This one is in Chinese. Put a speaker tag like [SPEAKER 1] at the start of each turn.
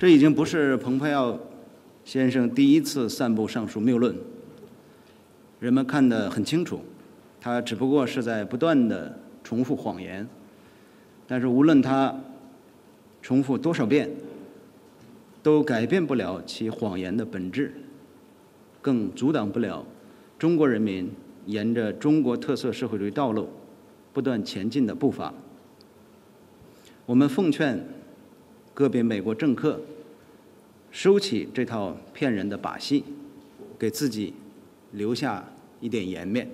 [SPEAKER 1] 这已经不是蓬佩奥先生第一次散布上述谬论。人们看得很清楚，他只不过是在不断的重复谎言。但是无论他重复多少遍，都改变不了其谎言的本质，更阻挡不了中国人民沿着中国特色社会主义道路不断前进的步伐。我们奉劝个别美国政客收起这套骗人的把戏，给自己留下一点颜面。